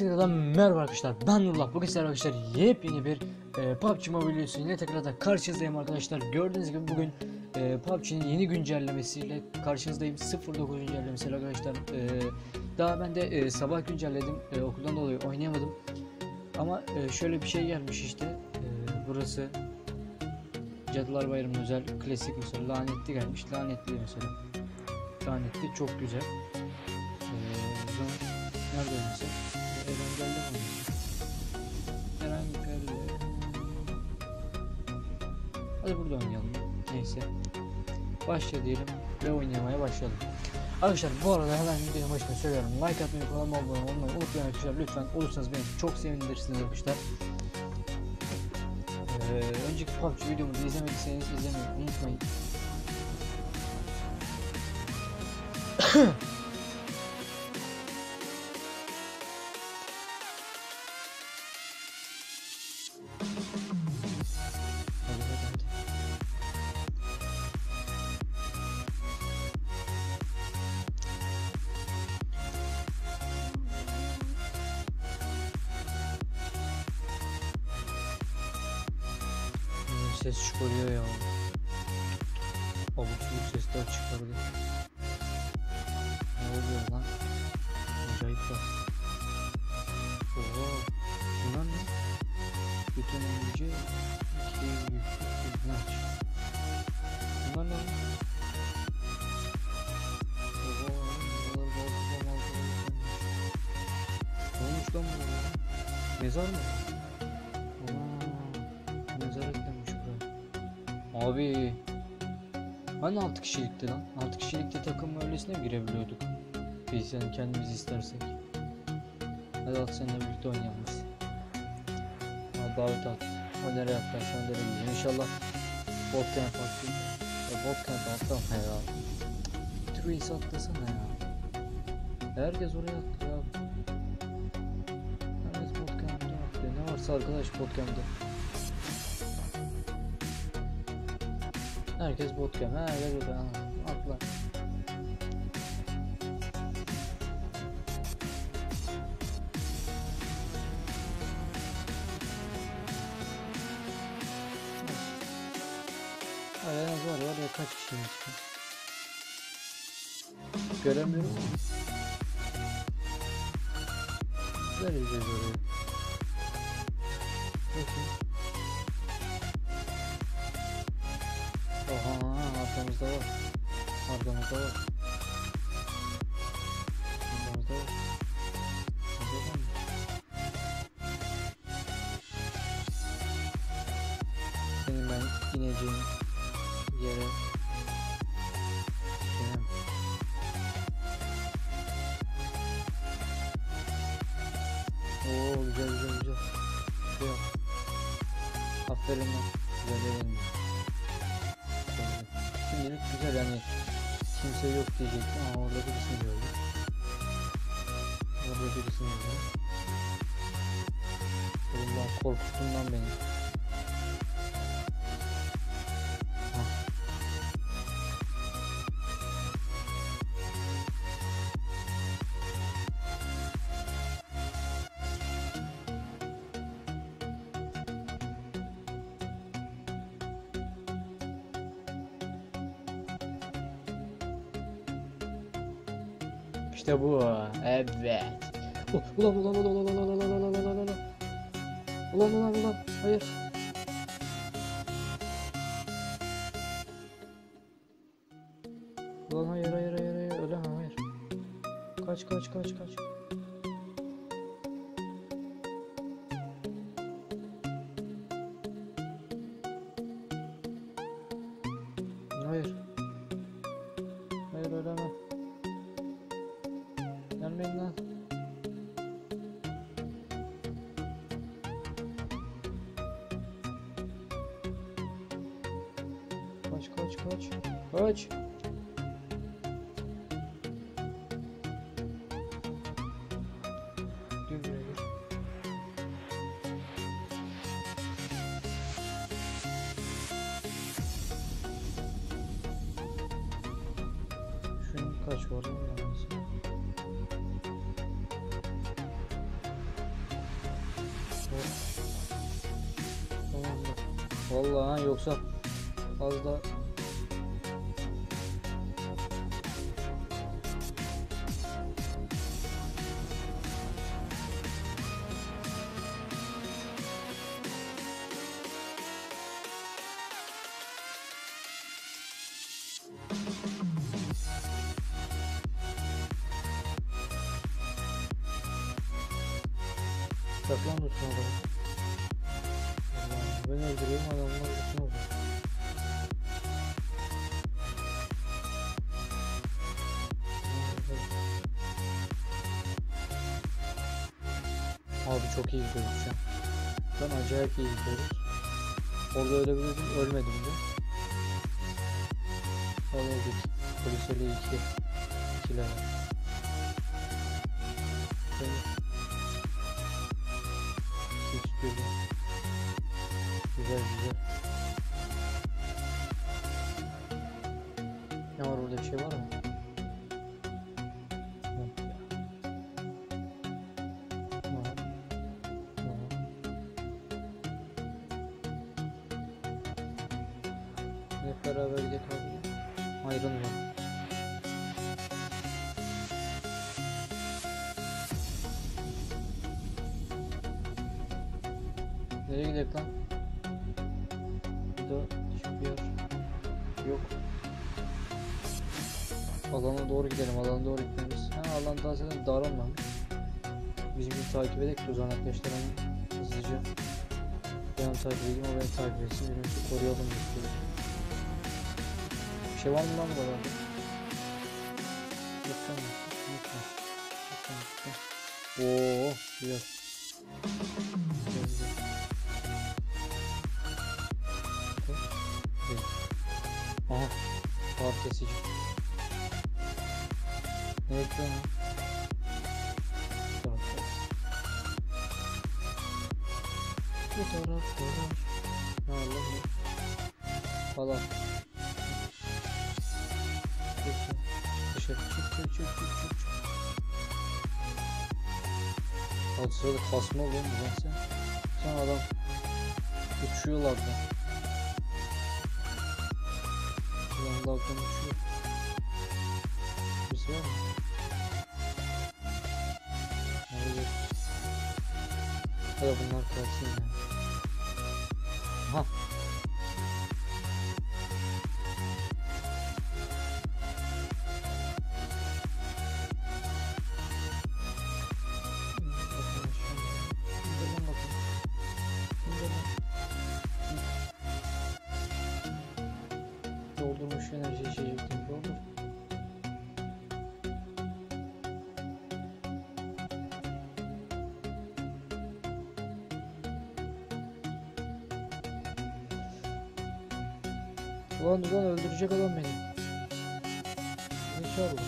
tekrardan merhaba arkadaşlar ben Nurullah. Bugün sizlerle arkadaşlar yepyeni bir e, PUBG Mobile videosu yine tekrardan karşınızdayım arkadaşlar. Gördüğünüz gibi bugün e, PUBG'nin yeni güncellemesiyle karşınızdayım. 09 güncellemesiyle arkadaşlar. E, daha ben de e, sabah güncelledim. E, okuldan dolayı oynayamadım. Ama e, şöyle bir şey gelmiş işte. E, burası Cadılar Bayramı'nın özel klasik mesela lanetli gelmiş. Lanetli mesela. Lanetli çok güzel. E, Nerede oynasak? Hadi burada oynayalım. Neyse. Başla diyelim ve oynamaya başlayalım. Arkadaşlar bu arada hemen videonun başına söylüyorum. Like atmayı, kanalıma abone olmayı unutmayın arkadaşlar. Lütfen olursanız beni çok sevinirsiniz arkadaşlar. Ee, önceki PUBG videomuzu izlemediyseniz izlemeyi unutmayın. Ses çıkarıyor ya. Abuk subuk sesler çıkardı. Ne oluyor lan? Acayip bak. Oha. Bunlar ne? Bütün önce iki maç. Bunlar ne? Oha. Buralar balkona malkona Ne olmuş lan bu? Mezar mı? Hani 6 kişilikti lan? 6 kişilikte takım öylesine mi girebiliyorduk? Biz yani kendimiz istersek. Hadi at seninle birlikte oynayalım biz. Davet at. O nereye attı? Şu gidiyor? İnşallah Botcamp attı. Ya Botcamp atlama ya. Trees atlasana ya. Herkes oraya attı ya. Herkes Botcamp'ta atlıyor. Ne varsa arkadaş Botcamp'ta. Herkes bot game. Her yer burada. Atla. Arenaz var ya oraya kaç kişiymiş bu? Göremiyorum. Güzel izleyeceğiz orayı. Bakın. Oha arkamızda var. Arkamızda var. Arkamızda var. Senin ben ineceğim yere Kerem. Oo güzel güzel güzel. Güzel. Aferin lan. Güzel yerim. Şimdilik güzel yani kimse yok diyecektim ama orada birisini gördüm. Orada birisini gördüm. Bundan korkuttun lan beni. Ulan ulan ulan ulan ulan ulan ulan ulan ulan ulan. Ulan ulan. Hayır. Ulan hayır hayır hayır hayır. Ölemem hayır. Kaç kaç kaç kaç. Bilmiyorum. Şunun kaç var mı? Vallahi yoksa fazla Saklan tutsun adamı. Allah'ım, Ben öldürüyorum adamlar tutsun orada. Abi çok iyi gidiyoruz şu an. An acayip iyi gidiyoruz. Orada ölebilirdim, ölmedim de. Öldük. Poliseli 2. 2 level. Ne var orada bir şey var mı? Hep beraber gidelim. Ayrılmayalım. Nereye gidelim lan? Doğru gidelim. Alana doğru gitmemiz. Ha alan daha zaten daralmamış. Bizim bir takip edelim o zaman arkadaşlar hemen hızlıca. Ben onu takip edeyim o beni takip etsin. Birbirimizi koruyalım istiyorum. Bir şey var mı lan buralarda? Yok lan. Yok lan. Yok lan. Yok lan. Oo, güzel. Güzel, güzel. Evet. Tamam. Bu tarafta var. Ne ne? Falan. Dışarı çık çık çık çık çık. çık. Alt sırada kasma oğlum lan sen. Sen adam uçuyorlar da. Ulan dalgan uçuyor. Birisi var mı? Nerede? Ya da bunlar kalsın ya. Ulan ulan öldürecek adam beni. Ne çağırdı?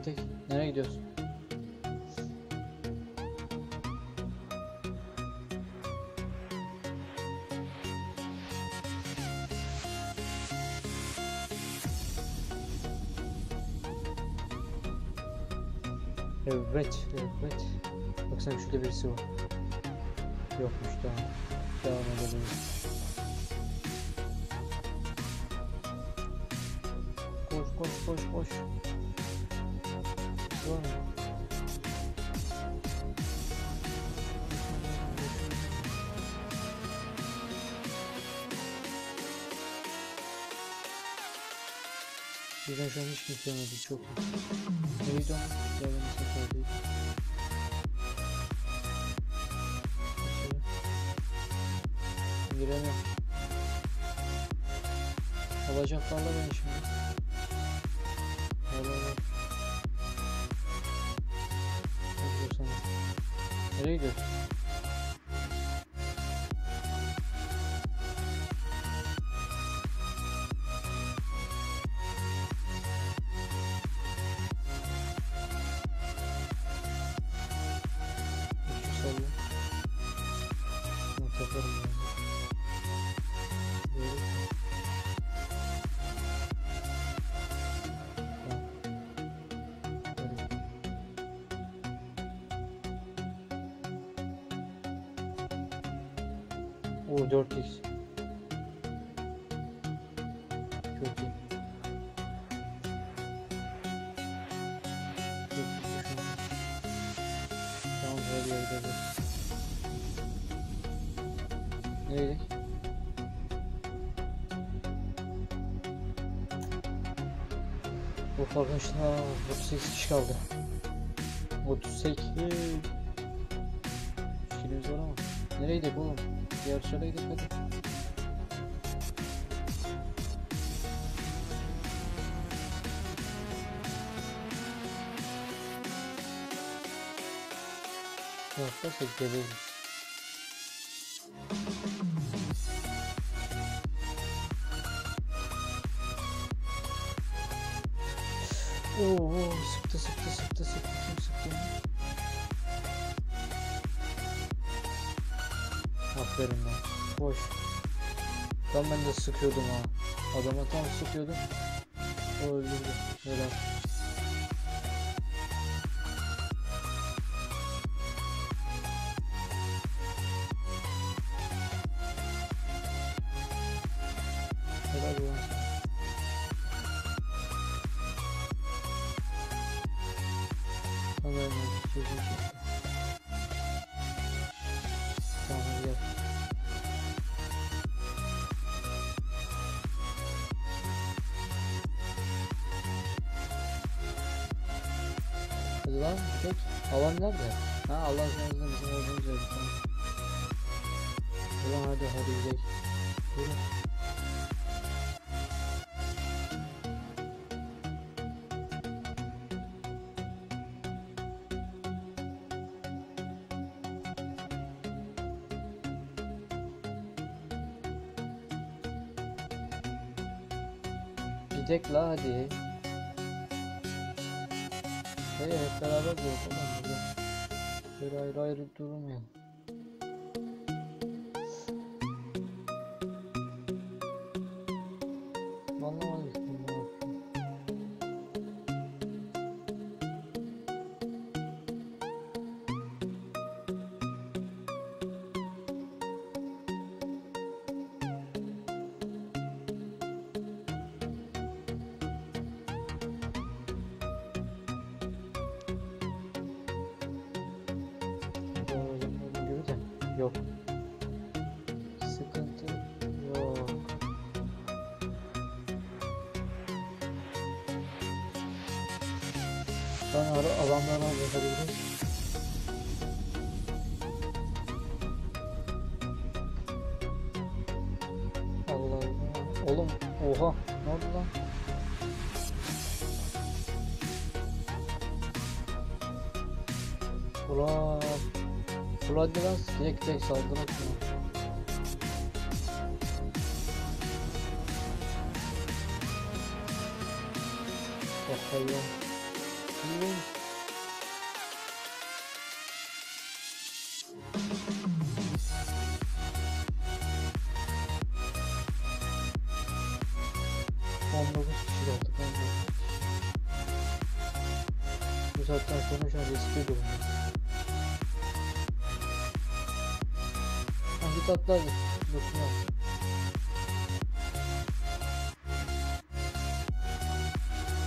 Gidelim. Nereye gidiyoruz? Evet, evet. Baksana şurada birisi var. Yokmuş tamam. Devam edebiliriz. Koş koş koş koş. Var mı? Birden şu an hiç kimse olmadı çok iyi. Neydi o? Diğerlerinin sefer. Giremiyorum. Alacaklarla beni şimdi. Ригов. Еще совет. Ну, теперь Oo 4x. Çok iyi. Çok iyi, şu an. Tamam her yerde de. Nereye? Bu arkadaşlar 38 kişi kaldı. 38 ama. Nereye gidelim oğlum? Diğer şöyle gidelim hadi. Sıkıyordum ha. Adama tam sıkıyordum. O öldürdü. Helal. Helal ulan sana. Hadi hadi çocuğum lan çek. Alan nerede? Ha Allah sınırında bizim olduğumuz yer. Ulan hadi hadi gidelim. Yürü. Gidek la hadi. Hey hep beraber de yapalım. Böyle ayrı ayrı durmayalım. Yok. Sıkıntı yok. Ben ara alanlarına bakabilirim. tek tek saldırak mı? Bakalım. Bilmiyorum. Ha git atla hadi. Dokunuyor.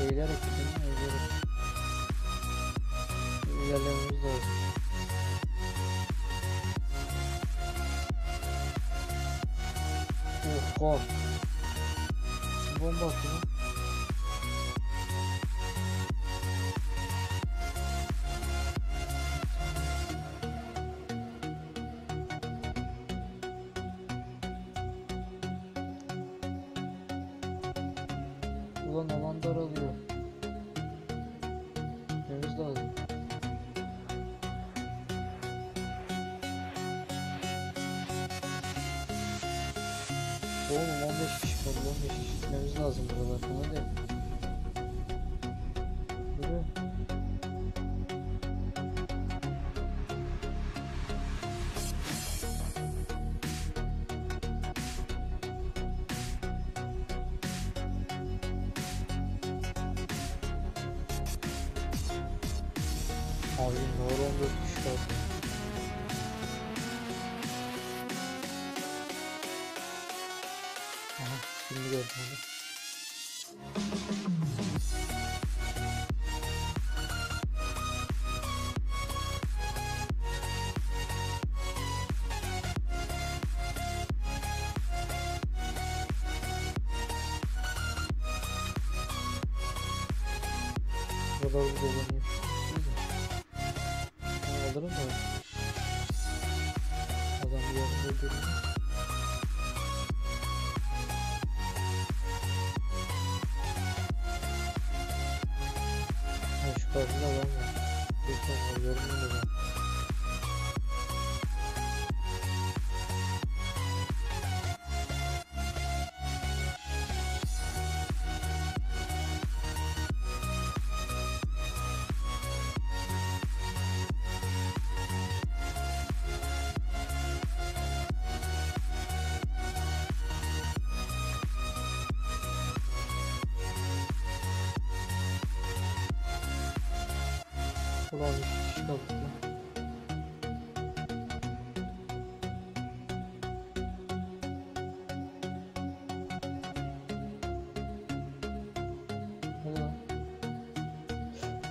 Eğilerek gidin, eğilerek. İlerlememiz lazım. Oha. Bomba attı Abi Nora 14 kişi kaldı. Aha şimdi gördüm onu. Buralar bir alırım da. Adam yanında görünüyor. Şu karşıda adam var. Bir tane görünüyor da. Ulan lan.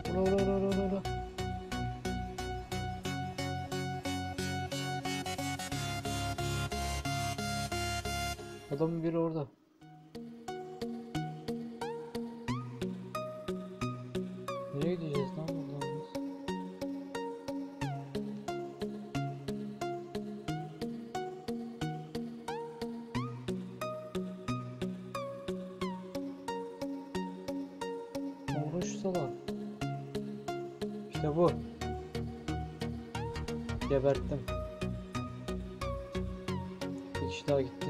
Ula ula ula ula ula. Adamın biri orada. Salak. İşte bu. Geberttim. Bir kişi daha gitti.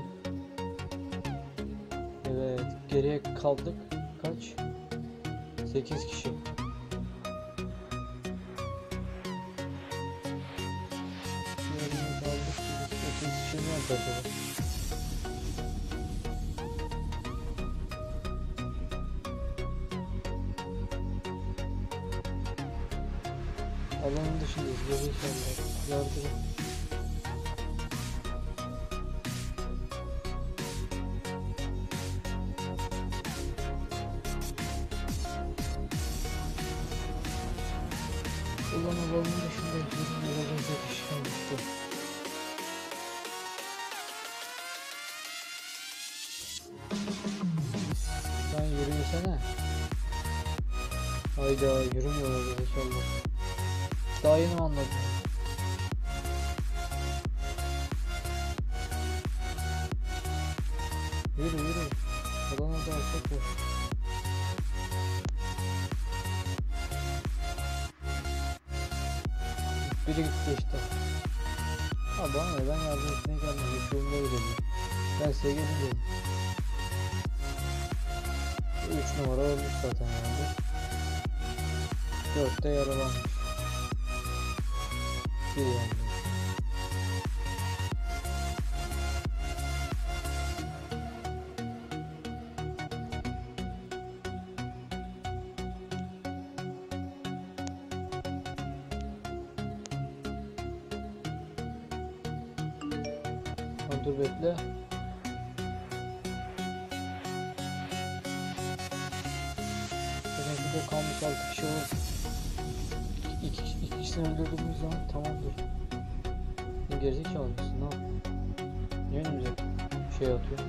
Evet, geriye kaldık. Kaç? 8 kişi. Geriye kaldık. 8 kişi nerede acaba? İnşallah. Yardım. Ulan alanın dışındayız. Bizim aracımıza kişi kalmıştı. Sen yürüyesene. Hayda yürümüyorlar inşallah. Daha yeni anladım? Biri gitti işte. Ha bana ne ben yardım etmeye geldim. Geçiyorum böyle dedim. Ben size gelin dedim. 3 numara ölmüş zaten yani. 4 de yaralanmış. Bir yandı. İki, iki, iki kişisini öldürdüğümüz zaman tamamdır. Ne gerizekalı mısın? Yapıyorsun? Niye önümüze şey atıyor?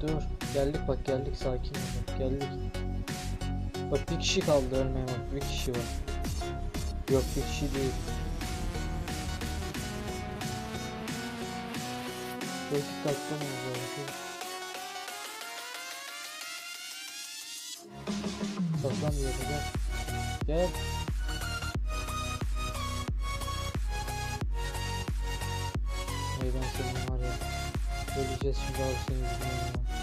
Dur. Geldik bak geldik sakin ol bak geldik. Bak bir kişi kaldı ölmeye bak bir kişi var. Yok bir kişi değil. Çok dikkatli olmamız Saklan bir yere gel. Ben senin var ya. Öleceğiz şimdi abi senin yüzünden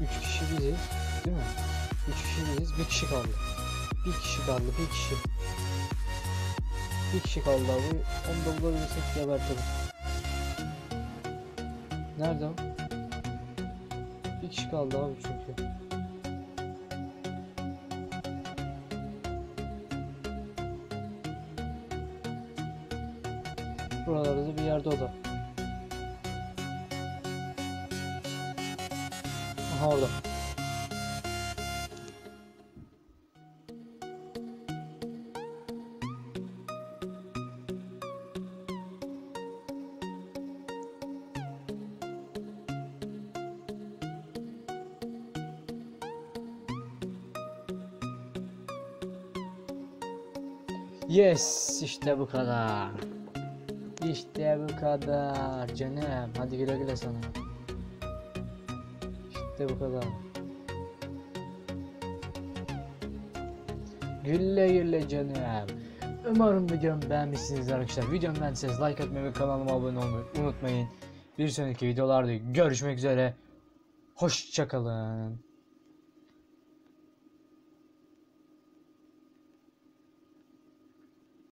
3 kişi biziz. Değil mi? 3 kişi biziz. 1 kişi kaldı. 1 kişi kaldı. 1 kişi. 1 kişi kaldı abi. Onu da bulabilirsek gebertelim. Nerede o? 1 kişi kaldı abi çünkü. Yes, işte bu kadar. İşte bu kadar canım. Hadi güle güle sana. İşte bu kadar. Güle güle canım. Umarım videomu beğenmişsinizdir arkadaşlar. Videomu beğendiyseniz like atmayı ve kanalıma abone olmayı unutmayın. Bir sonraki videolarda görüşmek üzere. Hoşçakalın.